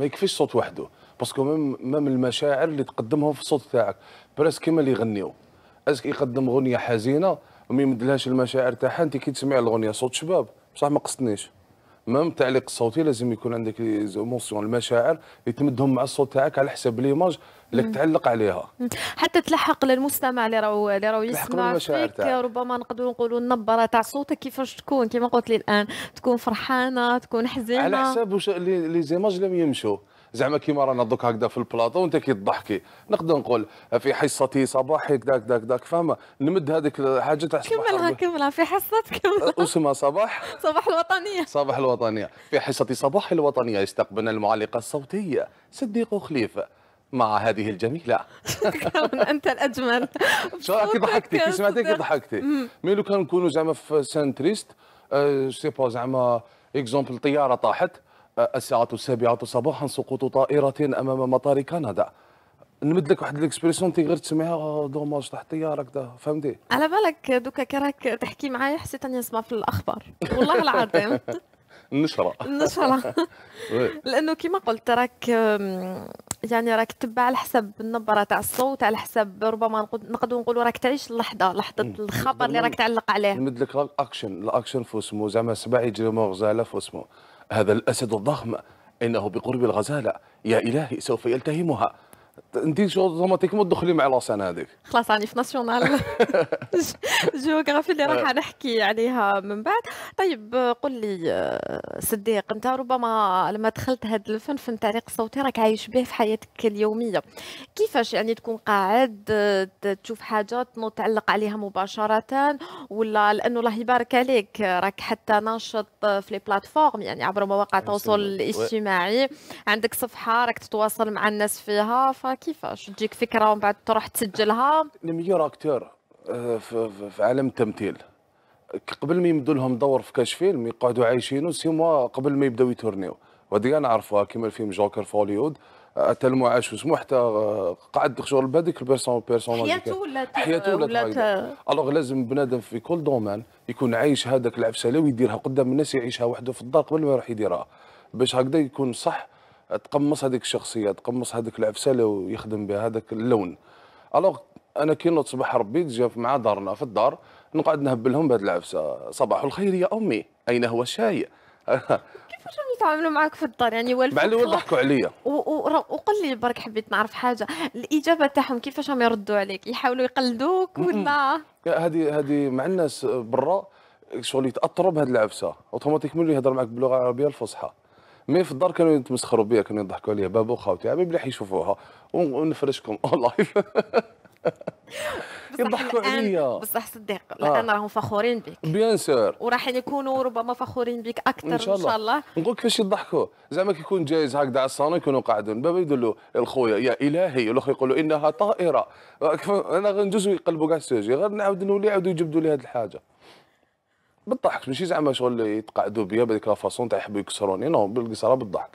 ما يكفيش صوت وحده. parce que même même المشاعر اللي تقدمهم في الصوت تاعك. presque كيما اللي يغنيو est-ce que يقدم أغنية حزينة؟ وما يمدلهاش المشاعر تاعها. أنت كي تسمع الأغنية صوت شباب. بصح ما قصدنيش. même التعليق الصوتي لازم يكون عندك émotion المشاعر يتمدهم مع الصوت تاعك على حساب l'image اللي تعلق عليها. حتى تلحق للمستمع اللي راهو اللي راهو يسمع فيك. ربما نقدروا نقولوا النبرة تاع صوتك كيفاش تكون كما قلت لي الآن تكون فرحانة تكون حزينة. على حساب واش les images لم يمشوا. زعما كيما رانا دوك هكذا في البلاطو وانت كي تضحكي. نقدر نقول في حصتي صباحي داك داك داك فاهمة؟ نمد هذيك الحاجة تاع صباح كملها. كملها في حصتك كملها اسمها صباح. صباح الوطنية. صباح الوطنية. في حصه صباح الوطنية يستقبلنا المعلقة الصوتية. صديق خليفة. مع هذه الجميله شكراً، أنت الأجمل. شو كي ضحكتي كي سمعتي كي صدق. ضحكتي؟ mais لو كان نكونوا زعما في scène triste أه sais pas زعما exemple طيارة طاحت أه الساعة السابعة صباحا سقوط طائرة أمام مطار كندا. نمد لك واحد ال expression أنت غير تسمعها آه، dommage طاح طياره كذا فهمتي؟ على بالك دوكا كي راك تحكي معايا حسيت أني نسمع في الأخبار. والله العظيم. النشرة. النشرة. oui. لأنه كما قلت راك يعني راك تبع على حسب النبرة تاع الصوت على حسب ربما نقد- نقدروا نقولوا راك تعيش اللحظة لحظة الخبر اللي راك تعلق عليه. نمد لك ال action ال action في اسمه زعما سبع يجري غزالة في اسمه. هذا الأسد الضخم إنه بقرب الغزالة. يا إلهي سوف يلتهمها. أنت شو automatiquement تدخلي مع la scène هذيك. خلاص راني في National. Geographic اللي راح نحكي عليها من بعد. طيب قل لي آه، صديق أنت ربما لما دخلت هذا الفن فن التعليق الصوتي راك عايش به في حياتك اليومية. كيفاش يعني تكون قاعد آه، تشوف حاجات تنوض تعلق عليها مباشرة؟ ولا لأنه الله يبارك عليك آه، راك حتى ناشط آه، في les plateformes يعني عبر مواقع التواصل. الاجتماعي. عندك صفحة راك تتواصل مع الناس فيها فكيفاش تجيك فكرة ومن بعد تروح تسجلها؟ ال meilleur acteur آه، في, في, في عالم التمثيل. قبل ما يمدوا لهم دور في كاش فيلم يقعدوا عايشينه six mois قبل ما يبداو يتورنيو. وهذه أنا نعرفوها كيما الفيلم جوكر في هوليوود. آه، حتى المعاش وسمو حتى آه، قعد شغل بهذيك ال personne personnage حياته ولا حياته ولا ولا alors لازم بنادم في كل domaine يكون عايش هذاك العفسة ويديرها قدام الناس يعيشها وحده في الدار قبل ما يروح يديرها. باش هكذا يكون صح تقمص هذيك الشخصية تقمص هذيك العفسة ويخدم بها هذاك اللون. alors أنا كي نوض صباح ربي تجي مع دارنا في الدار نقعد نهبلهم بهذه العفسة. صباح الخير يا أمي. أين هو الشاي؟ كيفاش راهم يتعاملوا معك في الدار؟ يعني والفت مع الأول. ضحكوا عليا. وقل لي برك حبيت نعرف حاجة. الإجابة تاعهم كيفاش راهم يردوا عليك؟ يحاولوا يقلدوك ولا؟ هذه هذه مع الناس برا شغل يتاثروا بهذه العفسة. automatiquement يهضر معك باللغة العربيه الفصحى. mais في الدار كانوا يتمسخروا بيا كانوا يضحكوا عليا. بابا وخاوتي عبي بلي يشوفوها ون- ونفرشكم. en live يضحكوا عليا. بصح صدق الآن راهم فخورين بك. bien sûr وراح يكونوا ربما فخورين بك أكثر إن شاء الله, الله. نقول كيفاش يضحكوا؟ زعما كي يكون جايز هكذا على الصالون يكونوا قاعدين بابا يقول له الخويا يا إلهي. والاخر يقول له إنها طائرة. أنا غنجوز يقلبوا كاع ال sujet غير نعاود نولي يعاودوا يجبدوا لي هذه الحاجة. بالضحك ماشي زعما شغل يتقعدوا بيا بهذيك la façon تاع يحبوا يكسروني non بالقصره بالضحك.